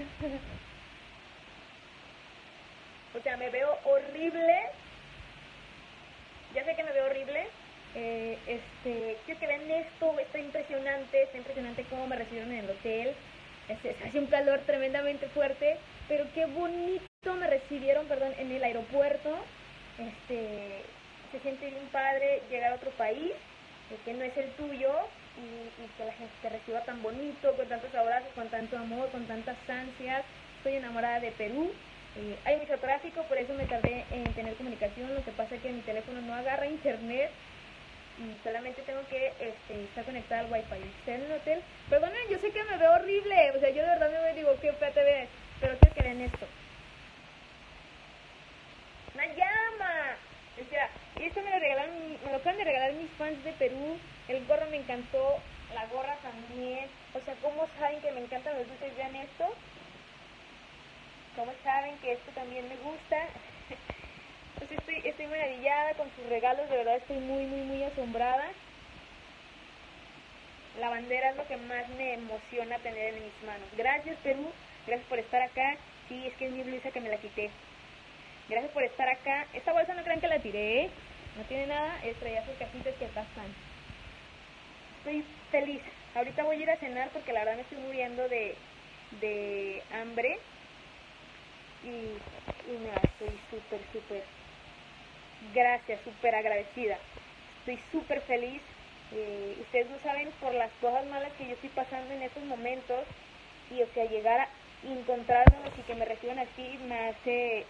o sea, me veo horrible. Ya sé que me veo horrible. Eh, este, quiero que vean esto, está impresionante, está impresionante cómo me recibieron en el hotel. Este, hace un calor tremendamente fuerte, pero qué bonito me recibieron, perdón, en el aeropuerto. Este, se siente bien padre llegar a otro país eh, que no es el tuyo y, que la gente te reciba tan bonito, con tantos abrazos, con tanto amor, con tantas ansias. Estoy enamorada de Perú. Eh, hay mucho tráfico, por eso me tardé en tener comunicación. Lo que pasa es que mi teléfono no agarra internet y solamente tengo que este, estar conectada al wifi. Estoy en el hotel. Perdonen, yo sé que me veo horrible. O sea, yo de verdad me digo, qué fea te ves. Pero quiero que vean esto. ¡Una llama! O sea, y esto me lo regalaron, me lo acaban de regalar mis fans de Perú. El gorro me encantó, la gorra también. O sea, ¿cómo saben que me encantan los dulces? Vean esto. ¿Cómo saben que esto también me gusta? pues estoy, estoy maravillada con sus regalos, de verdad estoy muy, muy, muy asombrada. La bandera es lo que más me emociona tener en mis manos. Gracias Perú, gracias por estar acá. Sí, es que es mi blusa que me la quité. Gracias por estar acá. Esta bolsa no crean que la tiré, ¿eh? No tiene nada, es traía sus cajitas que acá están. Estoy feliz. Ahorita voy a ir a cenar porque la verdad me estoy muriendo de, de hambre. Y, y nada, estoy súper, súper, gracias, súper agradecida. Estoy súper feliz. Eh, ustedes no saben por las cosas malas que yo estoy pasando en estos momentos. Y o sea, llegar a encontrarnos y que me reciban así me hace